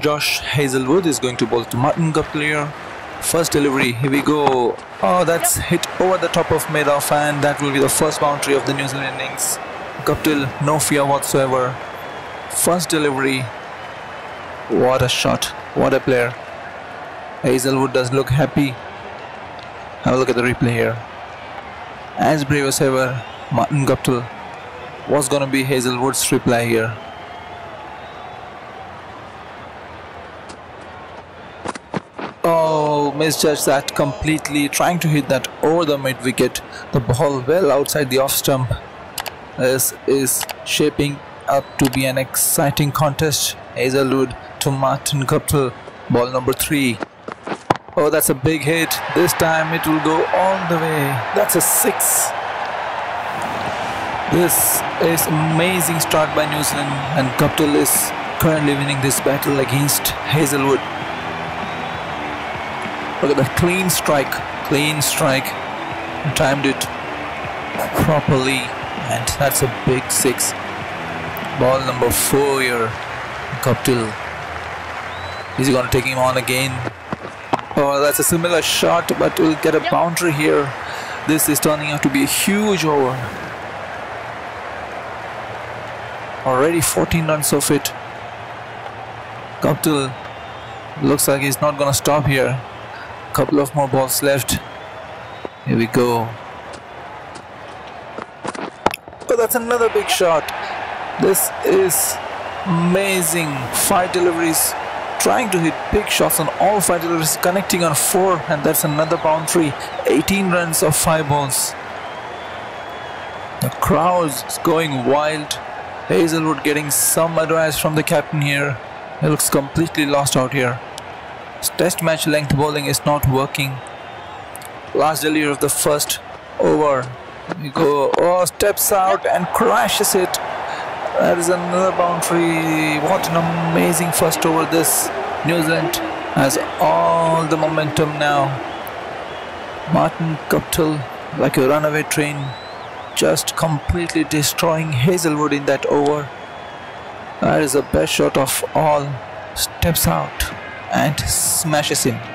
Josh Hazlewood is going to bowl to Martin Guptill. First delivery, here we go. Oh, that's hit over the top of mid-off and that will be the first boundary of the New Zealand innings. Guptill, no fear whatsoever. First delivery. What a shot. What a player. Hazlewood does look happy. Have a look at the replay here. As brave as ever, Martin Guptill. What's gonna be Hazlewood's reply here? Oh, misjudged that completely, trying to hit that over the mid wicket. The ball well outside the off stump. This is shaping up to be an exciting contest. Hazlewood to Martin Guptill, ball number three. Oh, that's a big hit. This time it will go all the way. That's a six. This is amazing start by New Zealand and Guptill is currently winning this battle against Hazlewood. Look at the clean strike, clean strike. Timed it properly, and that's a big six. Ball number four here. Guptill. Is he gonna take him on again? Oh, that's a similar shot, but we'll get a boundary here. This is turning out to be a huge over. Already 14 runs of it. Guptill looks like he's not gonna stop here couple of more balls left. Here we go. Oh that's another big shot. This is amazing. Five deliveries. Trying to hit big shots on all five deliveries connecting on four and that's another boundary. 18 runs of five balls. The crowd is going wild. Hazlewood getting some advice from the captain here. He looks completely lost out here Test match length bowling is not working. Last delivery of the first over. We go, oh, steps out and crashes it. That is another boundary. What an amazing first over this. New Zealand has all the momentum now. Martin Guptill, like a runaway train, just completely destroying Hazlewood in that over. That is the best shot of all. Steps out and smashes him.